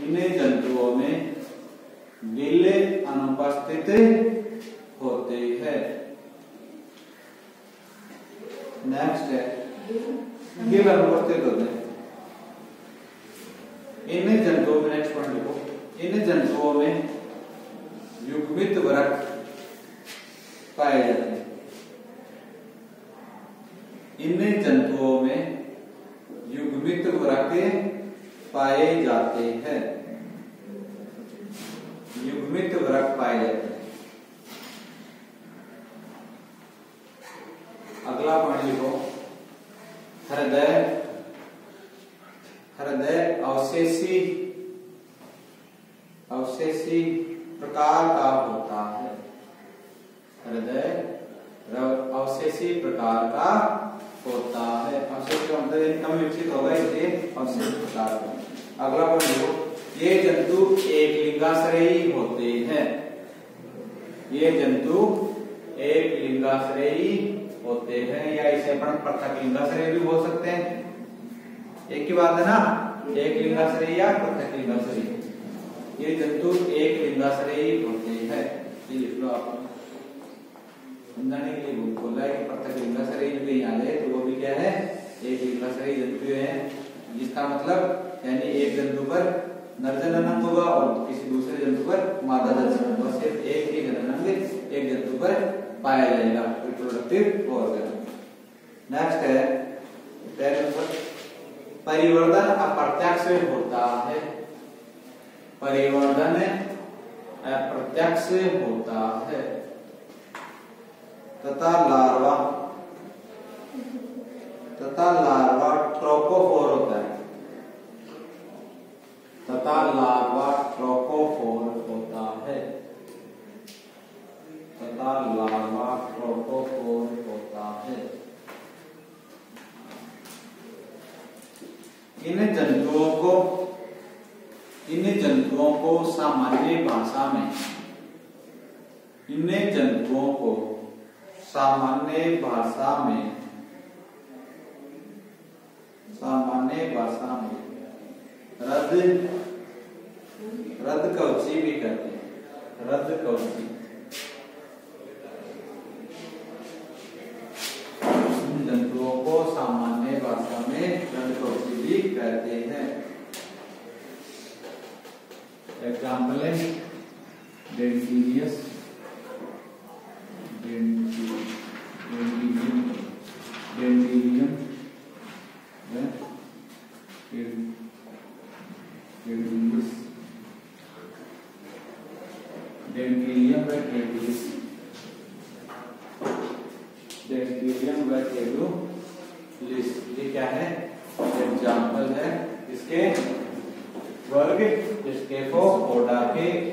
इन जंतुओं में गिल्ले अनुपस्थित होते हैं। नेक्स्ट है। गिल अनुपस्थित होते हैं। इन जंतुओं में नेक्स्ट पॉइंट लिखो। इन जंतुओं में युग्मित वरक पाए जाते हैं। इन जंतुओं में युग्मित वरक पाए जाते हैं। युग्मित वरक पाए जाते हैं। अगला पॉइंट लिखो। हृदय हृदय अवशेषी अवशेषी प्रकार का होता है। हृदय अवशेषी प्रकार का होता है। अवशेष का मतलब कम विकसित होगा इसलिए अवशेष प्रकार का अगला पॉइंट ये जंतु एक लिंगाश्रयी होते हैं। ये जंतु एक लिंगाश्रयी होते हैं, या इसे अपन पृथक लिंगाश्रय भी बोल सकते हैं। एक ही बात है ना, एक लिंगाश्रय या पृथक लिंगाश्रय। ये जंतु एक लिंगाश्रयी होते हैं। ये लिख लो आप। समझाने के लिए बोला है कि पृथक लिंगाश्रयी कहीं आ जाए तो वो भी क्या है? एक लिंगाश्रयी जंतु है। जिसका मतलब यानी एक जंतु पर नर जननांग होगा और किसी दूसरे जंतु पर मादा जननांग होगा। सिर्फ़ एक ही जननांग एक जंतु पर पाया जाएगा। रिप्रोडक्टिव ऑर्गन नेक्स्ट है परिवर्तन अप्रत्यक्ष होता है। परिवर्तन अप्रत्यक्ष होता है। तथा लार्वा तथा लार्वा ट्रोपोफोर होता है तथा लार्वा ट्रोपोफोर होता है। तथा लार्वा ट्रोपोफोर होता है। इन जंतुओं को, इन जंतुओं को सामान्य भाषा में, इन जंतुओं को सामान्य भाषा में, सामान्य भाषा में रद रद कवची भी कहते हैं। रद कवची जंतुओं को सामान्य भाषा में रद कवची भी कहते हैं। एग्ज़ाम्पल है डेंटिलियस डेंटिलियम डेंटिलियम डेंटिलियस डेंटिलियम व डेंटिलियस डेंटिलियम व डेंटिलियस ये क्या है? एग्ज़ाम्पल है. इसके वर्ग इसके को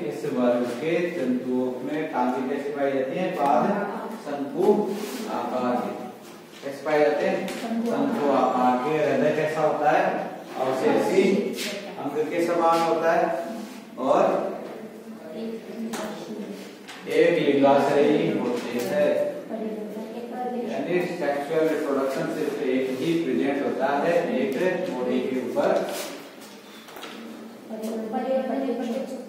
इस वर्ग के जंतुओं में टांगे कैसे पाई जाती है बाद शंकु आकार के। कैसे पाए जाते हैं? शंकु आकार के। हृदय कैसा होता है? अवशेषी। अंग के समान होता है और एक लिंगाश्रयी होते हैं। यानी सेक्सुअल रिप्रोडक्शन सिर्फ़ एक ही प्रेजेंट होता है, एक बॉडी के ऊपर।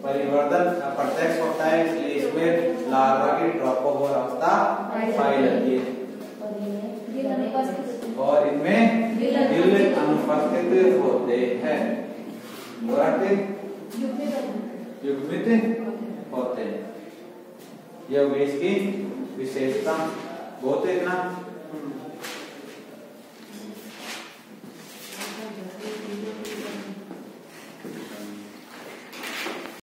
परिवर्तन अप्रत्यक्ष होता है, इसलिए इसमें लार्वा की ट्रोपोफोर अवस्था पाई जाती है। और इनमें अनुपस्थित होते हैं। युग्मित? होते। हैं यह इसकी विशेषता बहुत है ना